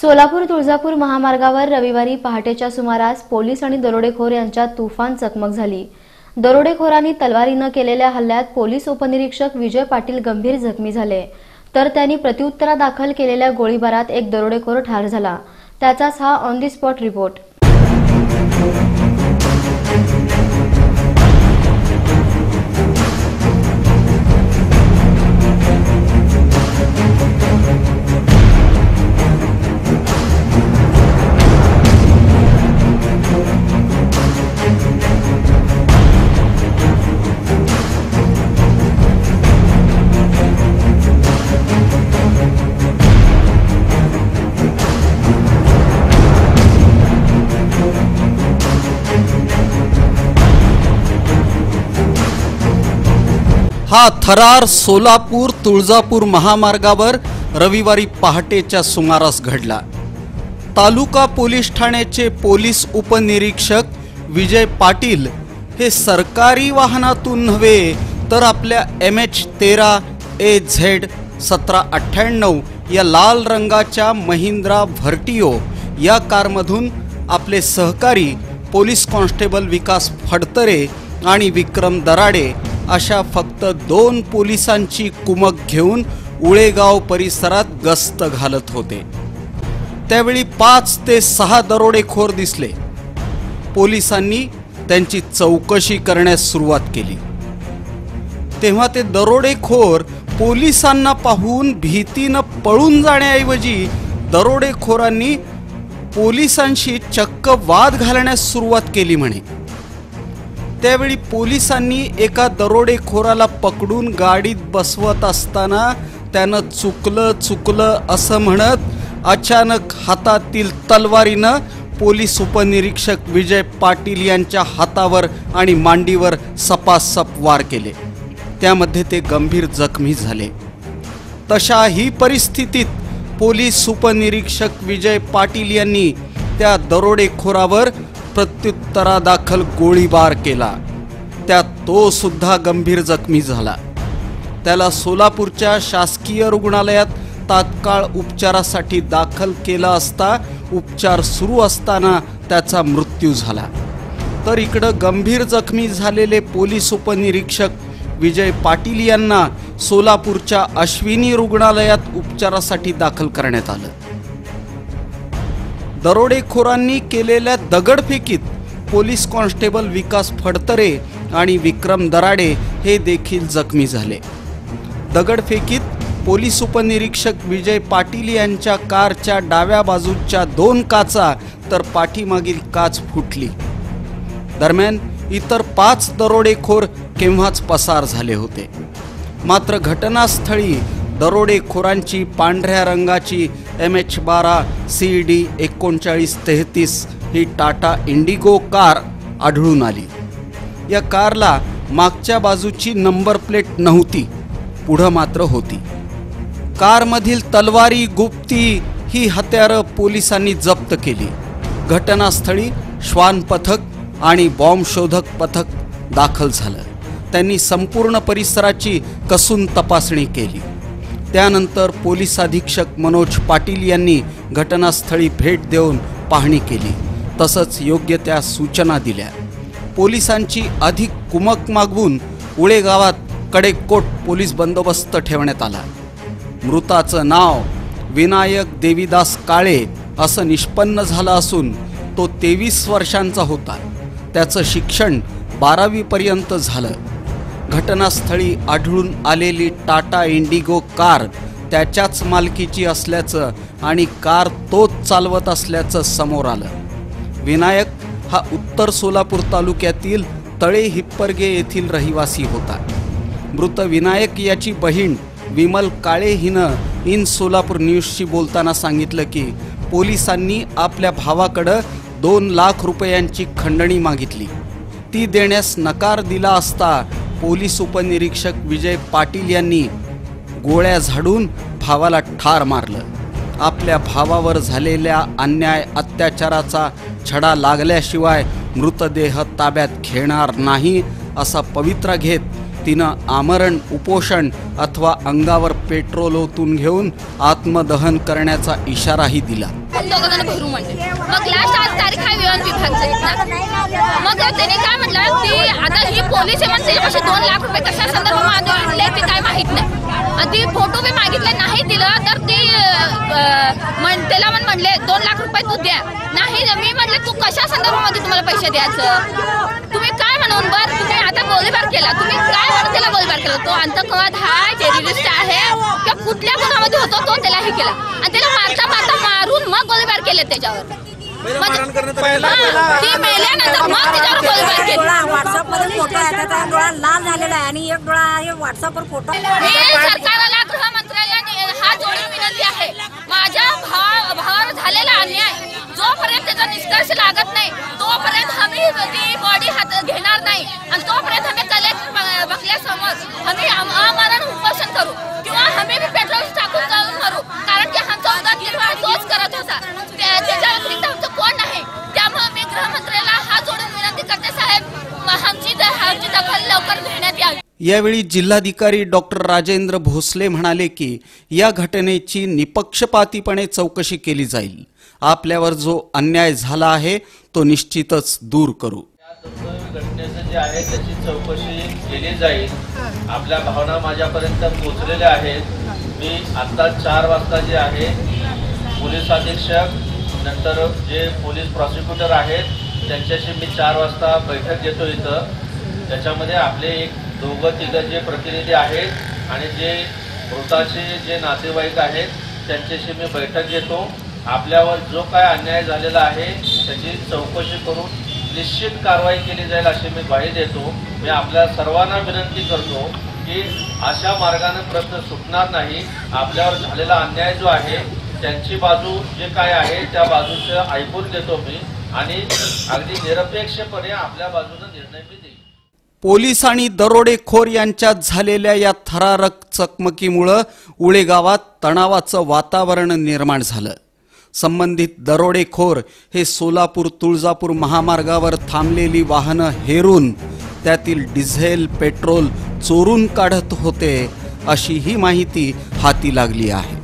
सोलापूर तुळजापूर महामार्गावर रविवारी पहाटेच्या सुमारास पोलीस आणि दरोडेखोर यांच्यात तुफान चकमक झाली. दरोडेखोरांनी तलवारीनं केलेल्या हल्ल्यात पोलीस उपनिरीक्षक विजय पाटील गंभीर जखमी झाले. तर त्यांनी प्रत्युत्तरादाखल केलेल्या गोळीबारात एक दरोडेखोर ठार झाला. त्याचाच हा ऑन दी स्पॉट रिपोर्ट हा थरार सोलापूर तुळजापूर महामार्गावर रविवारी पहाटेच्या सुमारास घडला. तालुका पोलीस ठाण्याचे पोलीस उपनिरीक्षक विजय पाटील हे सरकारी वाहनातून नव्हे तर आपल्या एम एच तेरा ए झेड सतरा अठ्ठ्याण्णव या लाल रंगाच्या महिंद्रा व्हर्टिओ या कारमधून आपले सहकारी पोलीस कॉन्स्टेबल विकास फडतरे आणि विक्रम दराडे अशा फक्त दोन पोलिसांची कुमक घेऊन उळेगाव परिसरात गस्त घालत होते. त्यावेळी पाच ते सहा दरोडेखोर दिसले. पोलिसांनी त्यांची चौकशी करण्यास सुरुवात केली. तेव्हा ते दरोडेखोर पोलिसांना पाहून भीतीनं पळून जाण्याऐवजी दरोडेखोरांनी पोलिसांशी चक्क वाद घालण्यास सुरुवात केली म्हणे. त्यावेळी पोलिसांनी एका दरोडेखोराला पकडून गाडीत बसवत असताना त्यानं चुकलं चुकलं असं म्हणत अचानक हातातील तलवारीनं पोलीस उपनिरीक्षक विजय पाटील यांच्या हातावर आणि मांडीवर सपासप वार केले. त्यामध्ये ते गंभीर जखमी झाले. तशाही परिस्थितीत पोलीस उपनिरीक्षक विजय पाटील यांनी त्या दरोडेखोरावर प्रत्युत्तरादाखल गोळीबार केला. त्यात तो सुद्धा गंभीर जखमी झाला. त्याला सोलापूरच्या शासकीय रुग्णालयात तात्काळ उपचारासाठी दाखल केला असता उपचार सुरू असताना त्याचा मृत्यू झाला. तर इकडं गंभीर जखमी झालेले पोलीस उपनिरीक्षक विजय पाटील यांना सोलापूरच्या अश्विनी रुग्णालयात उपचारासाठी दाखल करण्यात आलं. दरोडेखोरांनी केलेल्या दगडफेकीत पोलीस कॉन्स्टेबल विकास फडतरे आणि विक्रम दराडे हे देखील जखमी झाले. दगडफेकीत पोलीस उपनिरीक्षक विजय पाटील यांच्या कारच्या डाव्या बाजूच्या दोन काचा तर पाठीमागील काच फुटली. दरम्यान इतर पाच दरोडेखोर केव्हाच पसार झाले होते. मात्र घटनास्थळी दरोडेखोरांची पांढऱ्या रंगाची एम एच बारा सी डी एकोणचाळीस तेहतीस ही टाटा इंडिगो कार आढळून आली. या कारला मागच्या बाजूची नंबर प्लेट नव्हती पुढं मात्र होती. कारमधील तलवारी गुप्ती ही हत्यारं पोलिसांनी जप्त केली. घटनास्थळी श्वान पथक आणि बॉम्ब शोधक पथक दाखल झालं. त्यांनी संपूर्ण परिसराची कसून तपासणी केली. त्यानंतर पोलीस अधीक्षक मनोज पाटील यांनी घटनास्थळी भेट देऊन पाहणी केली. तसंच योग्य त्या सूचना दिल्या. पोलिसांची अधिक कुमक मागवून उळे गावात कडेकोट पोलीस बंदोबस्त ठेवण्यात आला. मृताचं नाव विनायक देवीदास काळे असं निष्पन्न झालं असून तो तेवीस वर्षांचा होता. त्याचं शिक्षण बारावीपर्यंत झालं. घटनास्थळी आढळून आलेली टाटा इंडिगो कार त्याच्याच मालकीची असल्याचं आणि कार तोच चालवत असल्याचं समोर आलं. विनायक हा उत्तर सोलापूर तालुक्यातील तळे हिप्परगे येथील रहिवासी होता. मृत विनायक याची बहीण विमल काळे हिनं इन सोलापूर न्यूजशी बोलताना सांगितलं की पोलिसांनी आपल्या भावाकडं दोन लाख रुपयांची खंडणी मागितली. ती देण्यास नकार दिला असता पोलीस उपनिरीक्षक विजय पाटील यांनी गोळ्या झाडून भावाला ठार मारलं. आपल्या भावावर झालेल्या अन्याय अत्याचाराचा छडा लागल्याशिवाय मृतदेह ताब्यात घेणार नाही असा पवित्रा घेत तिनं आमरण उपोषण अथवा अंगावर पेट्रोल ओतून घेऊन आत्मदहन करण्याचा इशाराही दिला. दोघं जण मग त्याने काय म्हटलं? की आता ही पोलीस आहे म्हणते असे दोन लाख रुपये कशा संदर्भात आणले ते काय माहीत नाही. आणि ती फोटो बी मागितले नाही दिलं तर ती म्हण त्याला पण म्हणले दोन लाख रुपये तू द्या. नाही मी म्हटले तू कशा संदर्भामध्ये तुम्हाला पैसे द्यायचं? तुम्ही काय म्हणून बर? तुम्ही आता गोळीबार केला. तुम्ही काय म्हणून त्याला गोळीबार केला? तो आतंकवाद हा टेररिस्ट आहे किंवा कुठल्या गुन्ह्यामध्ये होतो तो त्याला हे केला. आणि त्याला मारता मारता मारून मग गोळीबार केले त्याच्यावर. ती मेल्यानंतर मग त्याच्यावर गोळीबार केली. डोळा व्हॉट्सअपमध्ये फोटो आहे. त्याचा डोळा लाल झालेला आहे आणि एक डोळा आहे व्हॉट्सअपवर फोटो मी सरकारला गृहमंत्र्याला हा जोडून विनंती आहे. माझ्या भावा भावावर झालेला अन्याय जोपर्यंत त्याचा निष्कर्ष लागत नाही तोपर्यंत आम्ही ती बॉडी हात घेणार नाही. आणि तोपर्यंत यावेळी जिल्हाधिकारी डॉक्टर राजेंद्र भोसले म्हणाले की या घटनेची निपक्षपातीपणे चौकशी केली जाईल. आपल्यावर जो अन्याय झाला आहे तो निश्चितच दूर करू. घटनेचं जे आहे त्याची चौकशी केली जाईल. आपल्या भावना माझ्यापर्यंत पोहोचलेल्या आहेत. मी आत्ता चार वाजता जे आहे पोलीस अधीक्षक नंतर जे पोलीस प्रॉसिक्युटर आहेत त्यांच्याशी मी चार वाजता बैठक घेतो इथं. त्याच्यामध्ये आपले एक दोघं तिघं जे प्रतिनिधी आहेत आणि जे मृताचे जे नातेवाईक आहेत त्यांच्याशी मी बैठक घेतो. आपल्यावर जो काय अन्याय झालेला आहे त्याची चौकशी करून निश्चित कारवाई केली जाईल अशी मी ग्वाही देतो. मी आपल्या सर्वांना विनंती करतो की अशा मार्गाने प्रश्न सुटणार नाही. आपल्यावर झालेला अन्याय जो आहे त्यांची बाजू जे काय आहे त्या बाजूचं ऐकून देतो मी आणि अगदी निरपेक्षपणे आपल्या बाजूने निर्णय मी देईल पोलीस आणि दरोडेखोर यांच्यात झालेल्या या थरारक चकमकीमुळं उळे गावात तणावाचं वातावरण निर्माण झालं. संबंधित दरोडेखोर हे सोलापूर तुळजापूर महामार्गावर थांबलेली वाहनं हेरून त्यातील डिझेल पेट्रोल चोरून काढत होते अशी ही माहिती हाती लागली आहे.